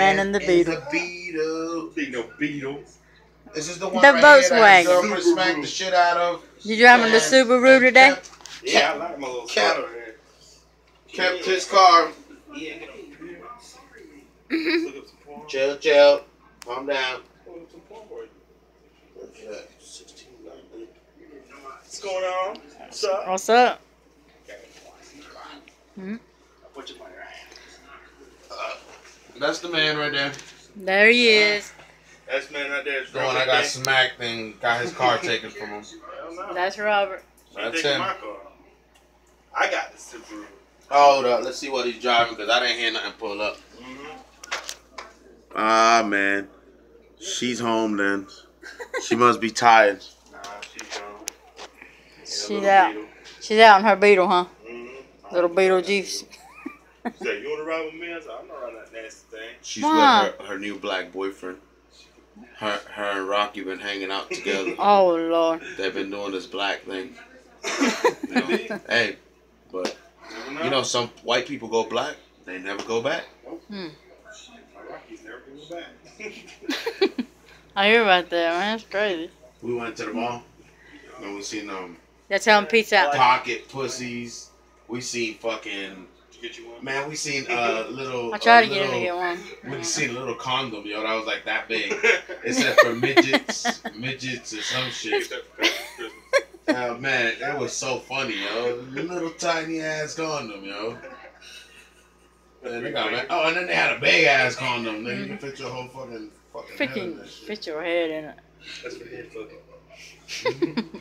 Man and the Beetle. The Beetle. Ain't no beetle. This is the one The right here that Volkswagen. his girlfriend smacked the shit out of. You driving the and- Subaru and today? Kept, Yeah, I like my little Cap. sweater here. kept his car. Yeah, get over here. Look up some porn. Chill, chill. Calm down. Look up some porn for you. Look at that. 16, 19. What's going on? What's up? What's up? Put your money right. Uh, That's the man right there. There he is. That's the man right there. is The one I got every day. smacked and got his car taken from him. That's Robert. That's him. I got the Subaru. Hold up, let's see what he's driving because I didn't hear nothing pull up. Mm-hmm. Ah man, she's home then. She must be tired. Nah, she's gone. She's out. She's out in her Beetle, huh? Mm-hmm. Little Beetle juice. She said, you want to ride with me? I said, I'm not riding that nasty thing. She's Why? with her, her new black boyfriend. Her, her and Rocky been hanging out together. Oh Lord. They've been doing this black thing. You know, hey, but Never you know some white people go black, they never go back. Hmm. My never coming back. I hear about that, man. That's crazy. We went to the mall and we seen um They're telling pizza out. pocket pussies. We seen fucking Did you get you one? man. We seen uh, a little. I tried a to get him to little- get one. We seen a little condom, yo. That was like that big. It said for midgets, midgets or some shit. Oh man, that was so funny, yo. The little tiny ass condom, yo. Man, they got, man. Oh, and then they had a big ass condom. Then you can mm-hmm. fit your whole fucking fucking head in that shit. fit your head in it. That's for head fucking.